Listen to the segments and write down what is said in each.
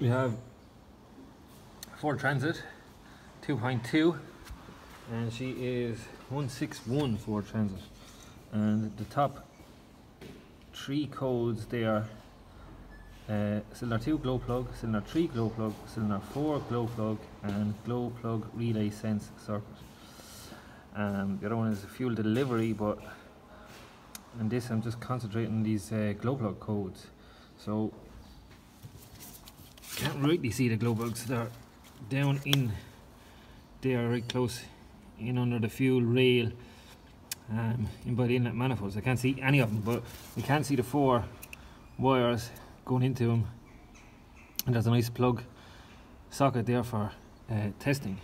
we have Ford Transit 2.2 and she is 161 Ford Transit and the top three codes they there uh, cylinder 2 glow plug, cylinder 3 glow plug, cylinder 4 glow plug and glow plug relay sense circuit. Um, the other one is fuel delivery but in this I'm just concentrating on these uh, glow plug codes so can't really see the glow plugs they're down in they are right close in under the fuel rail um, in by the inlet manifolds. I can't see any of them but we can see the four wires going into them and there's a nice plug socket there for uh, testing.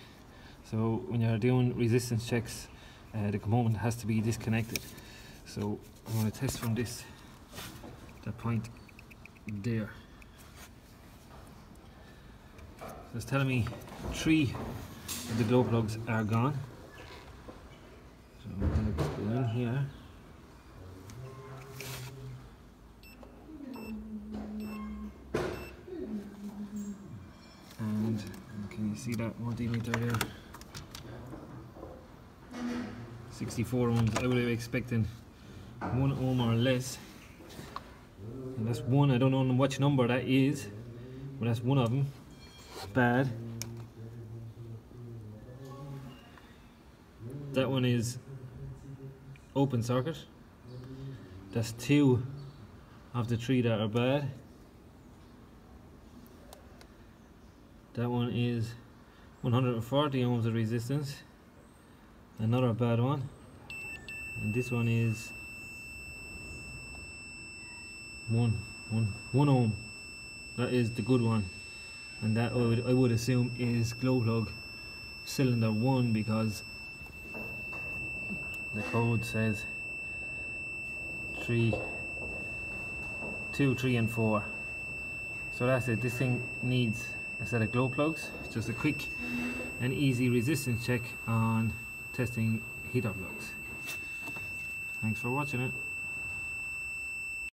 So when you're doing resistance checks uh, the component has to be disconnected. So I'm going to test from this that point there so it's telling me three of the glow plugs are gone. So I'm going to go in here. And can you see that multimeter there? 64 ohms I would have expected one ohm or less. And that's one. I don't know which number that is but that's one of them bad. That one is open circuit that's two of the three that are bad. That one is 140 ohms of resistance. Another bad one. And this one is one one one ohm. That is the good one and that I would, I would assume is glow plug cylinder one because the code says three two three and four. So that's it. This thing needs a set of glow plugs just a quick and easy resistance check on testing heater plugs thanks for watching it